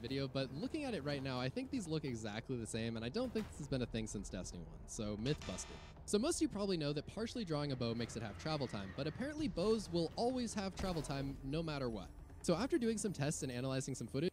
the video, but looking at it right now, I think these look exactly the same, and I don't think this has been a thing since Destiny 1, so myth busted. So most of you probably know that partially drawing a bow makes it have travel time, but apparently bows will always have travel time no matter what. So after doing some tests and analyzing some footage,